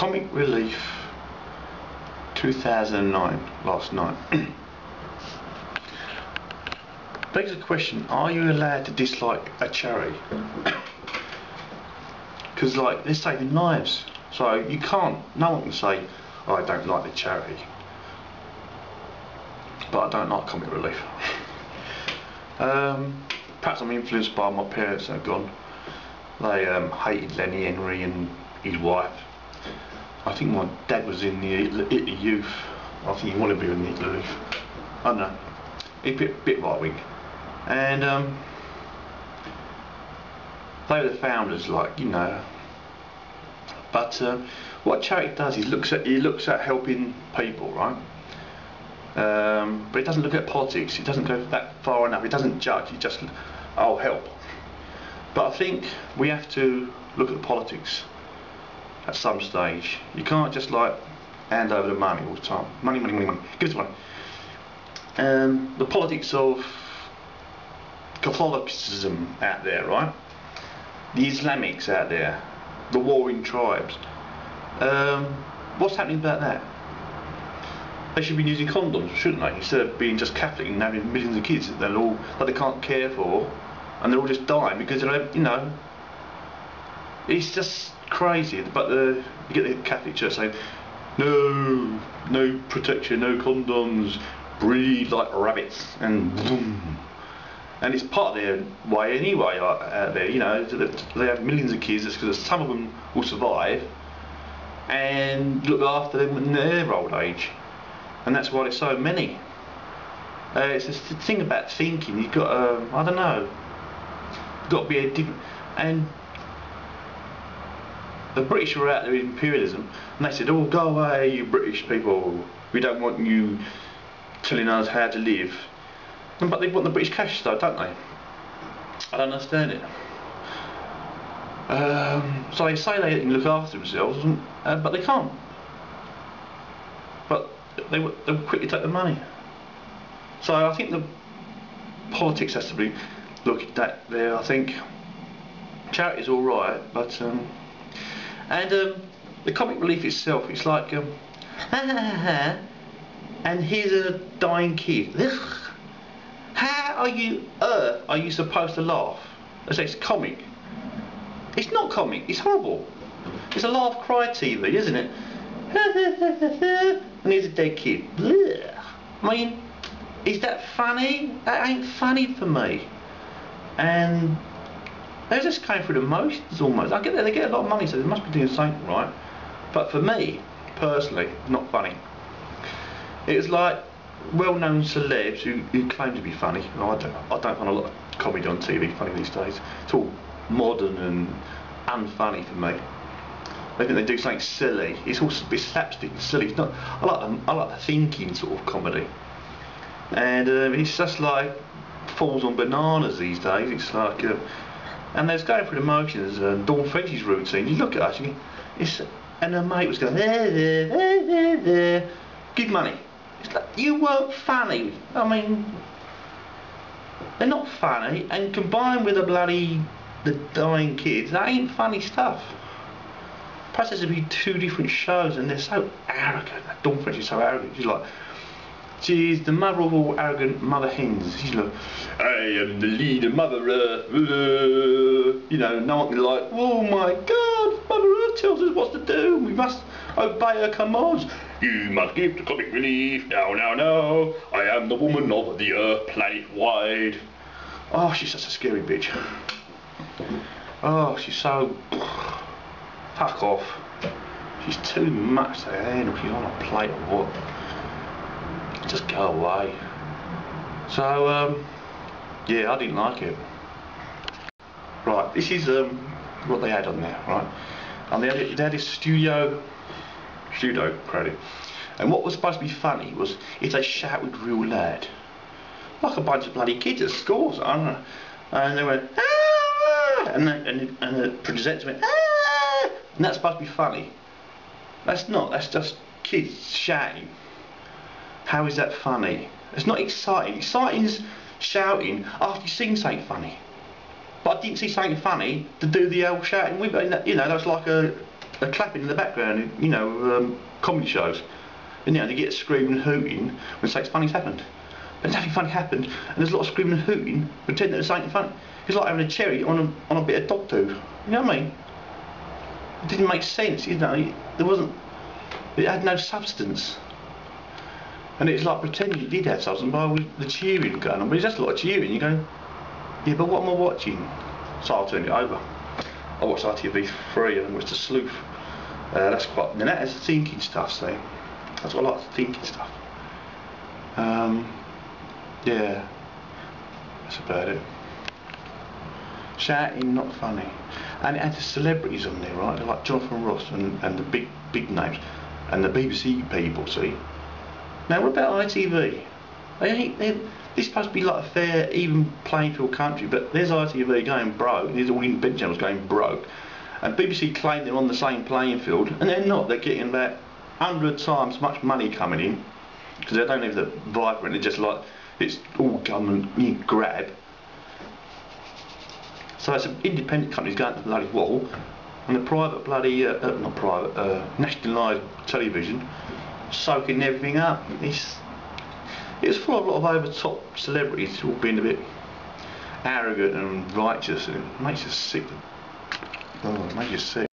Comic Relief 2009, last night. Begs the question, are you allowed to dislike a charity? Because like, they're saving lives. So you can't, no one can say, oh, I don't like the charity. But I don't like Comic Relief. um, perhaps I'm influenced by my parents that have gone. They um, hated Lenny Henry and his wife. I think my dad was in the Hitler Youth. I think he wanted to be in the Hitler Youth. I don't know. He's a bit, bit right wing. And um, they were the founders, like, you know. But uh, what charity does is looks at, he looks at helping people, right? Um, but it doesn't look at politics, it doesn't go that far enough, it doesn't judge, it just, oh help. But I think we have to look at the politics at some stage. You can't just like hand over the money all the time. Money, money, money, money. Give us money. Um, the politics of Catholicism out there, right? The Islamics out there, the warring tribes. Um, what's happening about that? They should be using condoms, shouldn't they? Instead of being just Catholic and having millions of kids that they're all that they can't care for, and they're all just dying because they're, you know, it's just crazy. But the you get the Catholic Church saying, no, no protection, no condoms, breed like rabbits, and boom. And it's part of their way anyway out there, you know, they have millions of kids it's because some of them will survive and look after them in their old age. And that's why there's so many. Uh, it's a thing about thinking, you've got, um, I don't know, got to be a different, and the British were out there in imperialism and they said, oh go away you British people, we don't want you telling us how to live. But they want the British cash though, don't they? I don't understand it. Um, so they say they can look after themselves, uh, but they can't. But they, they will quickly take the money. So I think the politics has to be looked at there. I think charity's all right, but um, and um, the comic relief itself, it's like, um, and here's a dying kid. How are you, uh, are you supposed to laugh? I say it's comic. It's not comic, it's horrible. It's a laugh cry TV, isn't it? and here's a dead kid. I mean, is that funny? That ain't funny for me. And they're just going through the motions almost. I get that they get a lot of money, so they must be doing something right. But for me, personally, not funny. It's like well-known celebs who, who claim to be funny. I don't, I don't find a lot of comedy on TV funny these days. It's all modern and unfunny for me. They think they do something silly. It's all it's slapstick and silly. It's not. I like the, I like the thinking sort of comedy. And uh, it's just like falls on bananas these days. It's like. Uh, and they going through the motions and Dawn French's routine. You look at us, you, it's, and her mate was going, there, there, there, there, there. give money. It's like, you weren't funny. I mean, they're not funny, and combined with the bloody, the dying kids, that ain't funny stuff. Perhaps there should be two different shows, and they're so arrogant. Dawn French is so arrogant. She's like, She's the mother of all arrogant mother hens. She's like, I am the leader, Mother Earth. Uh, you know, no one can be like, oh my God, Mother Earth tells us what to do. We must obey her commands. You must give to comic relief. Now, now, now. I am the woman of the earth, planet wide. Oh, she's such a scary bitch. Oh, she's so... Fuck off. She's too much to handle. She's on a plate of what just go away. So, um, yeah, I didn't like it. Right, this is um, what they had on there, right? And they had, they had this studio, studio credit. And what was supposed to be funny was if they shouted real loud. Like a bunch of bloody kids at school, don't know. And they went, ah! And the, and, and the presenter went, ah! And that's supposed to be funny. That's not, that's just kids shouting. How is that funny? It's not exciting. Exciting is shouting after you've seen something funny. But I didn't see something funny to do the old shouting with it. You know, that's like a are clapping in the background, you know, um, comedy shows. And you know, they get screaming and hooting when something funny's happened. But nothing funny happened, and there's a lot of screaming and hooting, pretending there's something funny. It's like having a cherry on a, on a bit of dog food. You know what I mean? It didn't make sense, you know, there wasn't, it had no substance. And it's like pretending you did have substance by the cheering going on, but it's just a lot of cheering, you go, yeah, but what am I watching? So I'll turn it over. I watched ITV3 and watched The Sleuth. Uh, that's quite, and that has thinking stuff, so that's what I like, thinking stuff. Um, yeah, that's about it. Shouting, not funny. And it had the celebrities on there, right? Like Jonathan Ross and, and the big big names. And the BBC people, see? Now what about ITV? They they, this is supposed to be like a fair, even playing field country, but there's ITV going broke, there's all independent channels going broke, and BBC claim they're on the same playing field, and they're not, they're getting about 100 times much money coming in, because they don't have the vibrant, they're just like, it's all government grab. So it's independent companies going to the bloody wall, and the private bloody, uh, uh, not private, uh, nationalised television soaking everything up. It's, it was full of a lot of over top celebrities all being a bit arrogant and righteous and it makes you sick. Oh, it makes you sick.